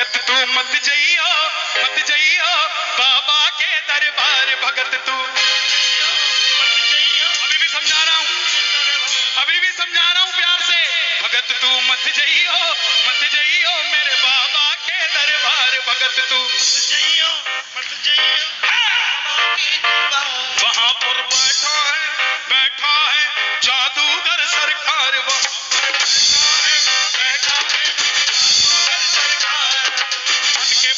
भगत तू मत जइयो मत जइयो, बाबा के दरबार भगत तू। अभी भी समझा रहा हूँ, अभी भी समझा रहा हूँ प्यार से। भगत तू मत जइयो मत जइयो मेरे बाबा के दरबार भगत तू।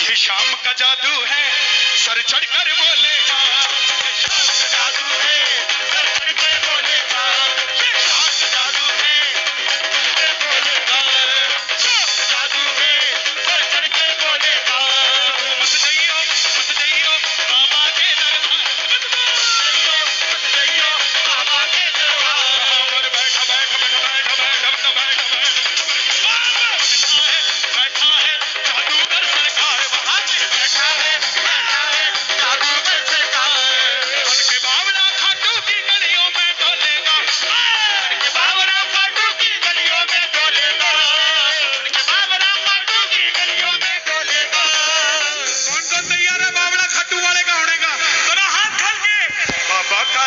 ये शाम का जादू है सर चढ़कर बोलेगा ये शाम का जादू